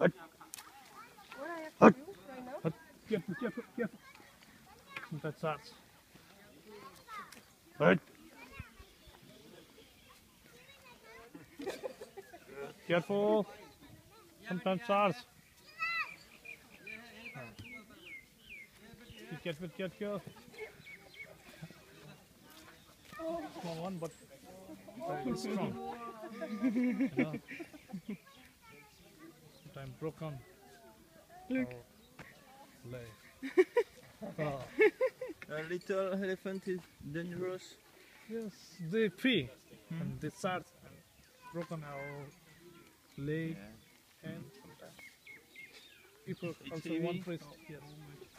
Hut. What I have Hut. to do right now? Hut. Careful, careful, careful. That starts. Hut. Careful. Sometimes SARS. Be careful, careful. Small one, but very strong. You know? Sometimes broken. Look. Oh, leg. Oh, A little elephant is dangerous. yes, they pee hmm? and they start broken our leg and sometimes people It's also heavy. one place yes. Oh